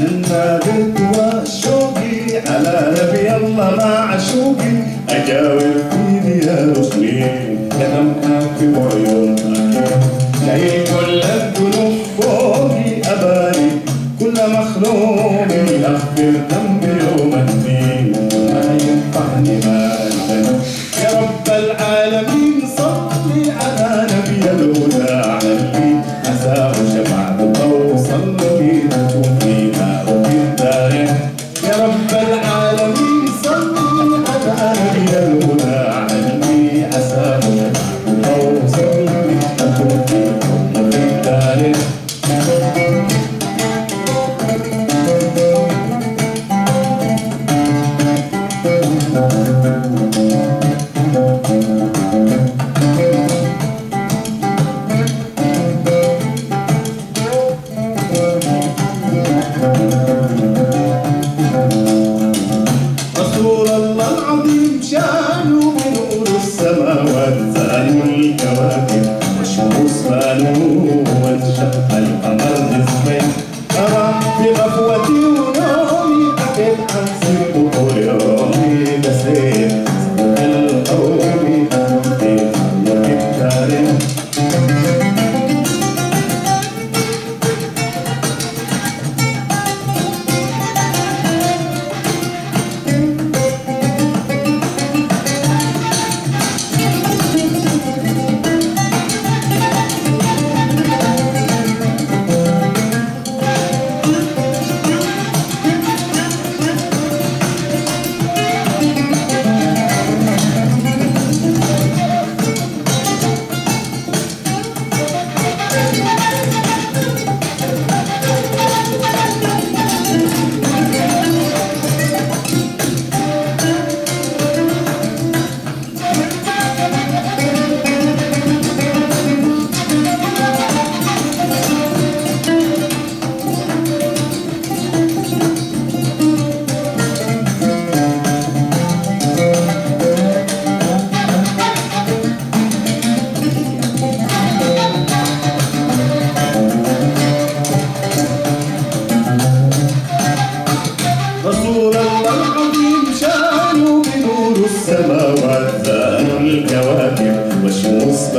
نادت وشوقي على نبي الله مع شوقي اجاوب もう目になってなんて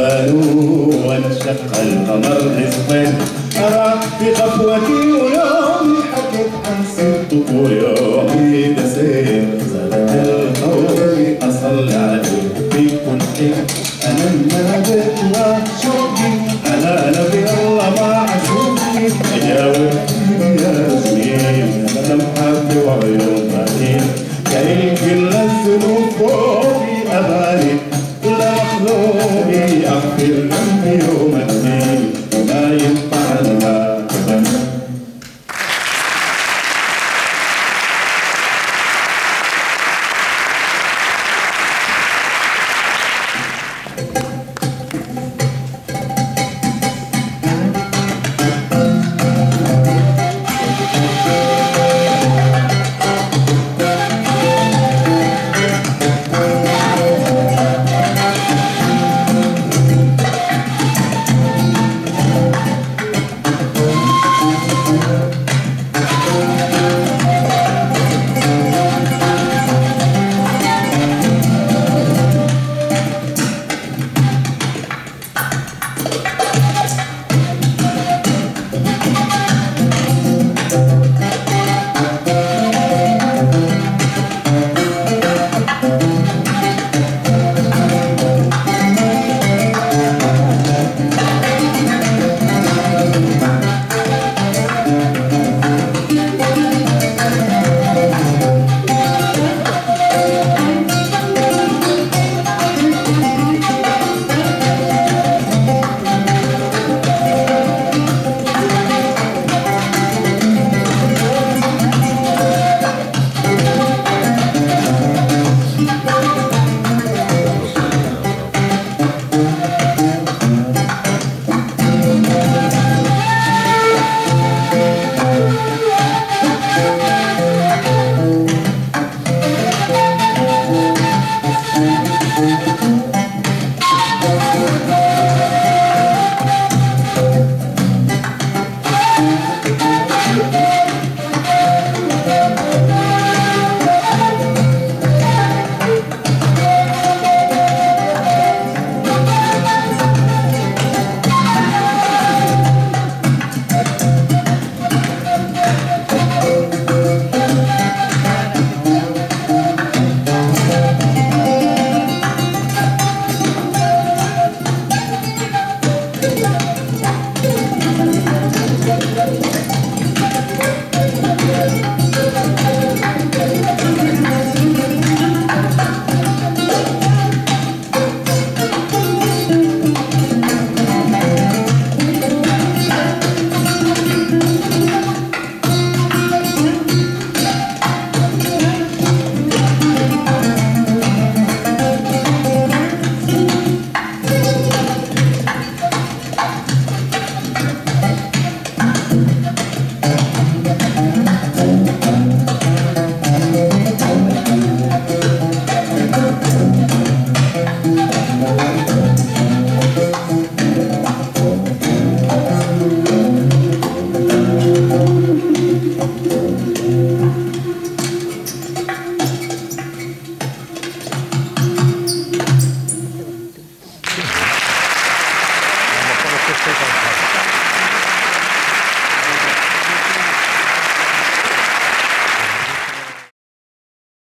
بانوا وانشق القمر نصفين أرى بغفوتي ويومي حكيت عن صدقك ويومي نسيت زادت القوم أصلي عليك في كل حين أنا النابت وشوقي على نبي الله مع شوقي أجاوب يا زميل أنا محب وعيون بعدين كريم كل الذنوب فوقي أبالي